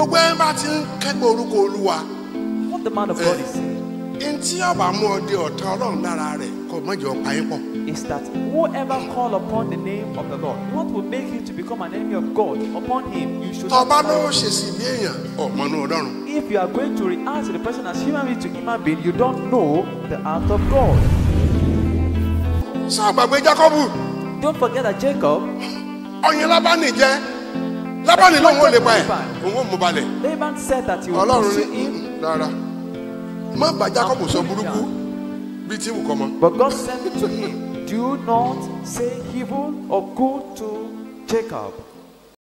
what the man of God is saying. Eh, ntí ọba mú ọdẹ ọ̀tá ọlọ́run lára rẹ̀ kò mọ̀jọ is that whoever call upon the name of the Lord what will make you to become an enemy of God upon him you should. tọ́ba ló ṣe sí bí èèyàn if you are going to react to the person as human being to human being you don't know the art of God. sọ àgbàgbé Jacob. don't forget that Jacob. ọ̀yìn lábánì lábàánì lóun ò lè pa ẹ̀ òun ò mú balẹ̀ ọlọ́run ní rárá má bá Jacob sọ burúkú bí tí wù kọ́ mọ́. But God said to him, do not say evil or good to Jacob.